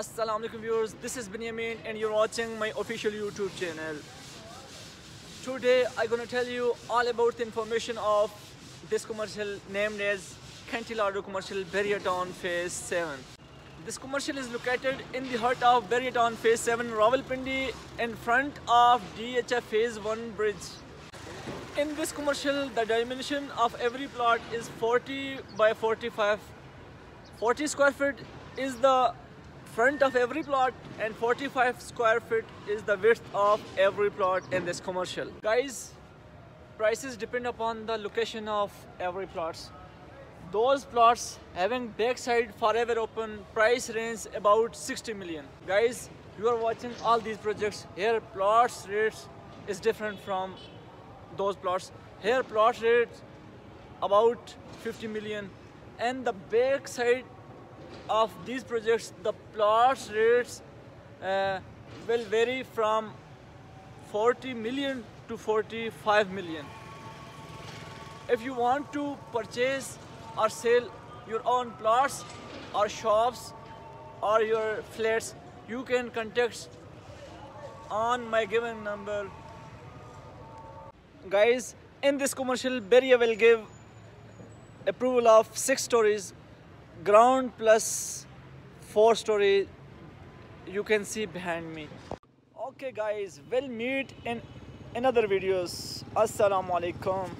Assalamu alaikum viewers, this is Benjamin and you're watching my official YouTube channel. Today I'm gonna tell you all about the information of this commercial named as Acantilado Commercial Bahria Town Phase 7. This commercial is located in the heart of Bahria Town Phase 7 Rawalpindi in front of DHA Phase 1 bridge. In this commercial, the dimension of every plot is 40 by 45. 40 square feet is the front of every plot and 45 square feet is the width of every plot in this commercial. Guys, prices depend upon the location of every plots. Those plots having backside forever open price range about 60 million. Guys, you are watching all these projects. Here plots rates is different from those plots. Here plot rates about 50 million and the back side of these projects the plots rates uh, will vary from 40 million to 45 million. If you want to purchase or sell your own plots or shops or your flats, you can contact on my given number guys in this commercial Bahria will give approval of six stories ground plus four story you can see behind me. Okay guys we'll meet in another videos. Assalamu alaikum